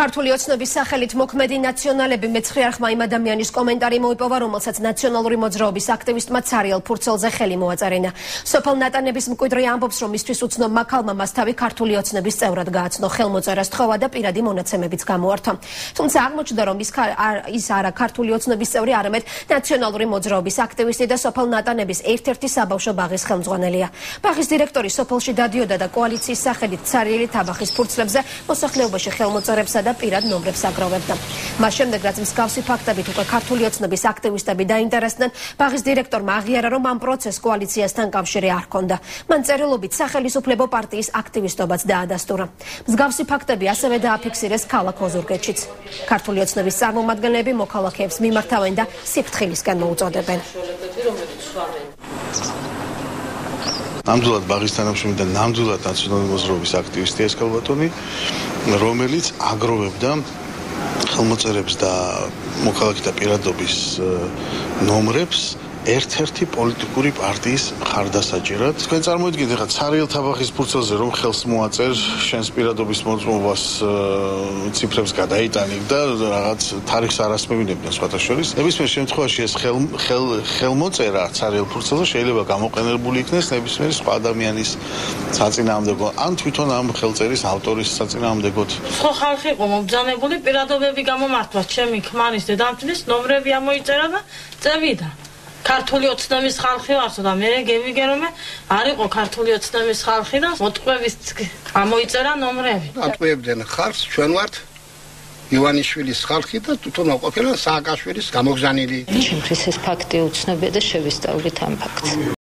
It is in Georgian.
ქართული ოცნების სახელით მოქმედი ნაციონალები მეცხრე არხმა იმ ადამიანის კომენტარი მოიპოვა, რომელსაც ნაციონალური მოძრაობის აქტივისტმა ცარიელ ფურცელზე ხელი მოაწერინა. სოფელ ნატანების მკვიდრი ამბობს, რომ მისთვის უცნო მაქალმა მას თავი ქართული ოცნების წევრად გააცნო, ხელმოწერას თხოვა და პირადი მონაცემებიც გამოართვა. თუმცა აღმოჩნდა, რომ ის ის არა ქართული ოცნების წევრი, არამედ ნაციონალური მოძრაობის აქტივისტი და სოფელ ნატანების ერთ-ერთი საბავშვო ბაღის ხელმძღვანელია. ბაღის დირექტორი სოფელში დადიოდა და კოალიციის სახელით ცარიელი თაბახის ფურცლებზე მოსახლეობაში ხელმოწერებსა და პირად ნომრებს აგროვებდა. მას შემდეგ რაც მსგავსი ფაქტებით უკვე ქართული ოცნების აქტივისტები დაინტერესდნენ, ბაღის დირექტორმა აღიარა, რომ ამ პროცესს კოალიციასთან კავშირი არ ჰქონდა. მან წერილობით სახელმწიფო პარტიის აქტივისტობაც დაადასტურა. მსგავსი ფაქტები ასევე დააფიქსირეს ქალაქ ოზურგეთშიც. ქართული ოცნების წარმომადგენლები მოქალაქეებს მიმართავენ და სიფრთხილისკენ მოუწოდებენ. ნამდვილად ბაღის თანამშრომელი და ნამდვილად ნაციონალური მოძრაობის აქტივისტი ეს კალბატონი რომელიც აგროვებდა ხელმოწერებს და მოქალაქეთა პირადობის ნომრებს ერთ-ერთი პოლიტიკური პარტიის მხარდასაჭერად. თქვენ წარმოიდგინეთ, ახლა ცარიელ თაბახის ფურცელზე რომ ხელს მოაწერ შენს პირადობის მოწმობას ციფრებს გადაიტანებ და რაღაც თარიღს არასმევინებდნენ სხვათა შორის. ნებისმიერ შემთხვევაში ეს ხელ ხელ ხელმოწერა ცარიელ ფურცელზე შეიძლება გამოყენებული იქნეს ნებისმიერი სხვა ადამიანის საწინააღმდეგო ან თვითონ ამ ხელწერის ავტორის საწინააღმდეგოდ. ხო ხალხი იყო მომბძანებული პირადობები გამომართვა ჩემი ქმარის დედამთილის ნომრები ამოიწერა და წევიდა. ქართული ოცნების ხალხი ვარსო და მე გევიგე რომ არ იყო ქართული ოცნების ხალხი და მოტყვევის ამოიწერა ნომრები. ატყვევდნენ ხალხს ჩვენ ვართ ივანიშვილის ხალხი და თვითონ ყოფილა სააკაშვილის გამოგზანილი. ჩემთვის ეს ფაქტი უცნობია და შევისწავლით ამ ფაქტს.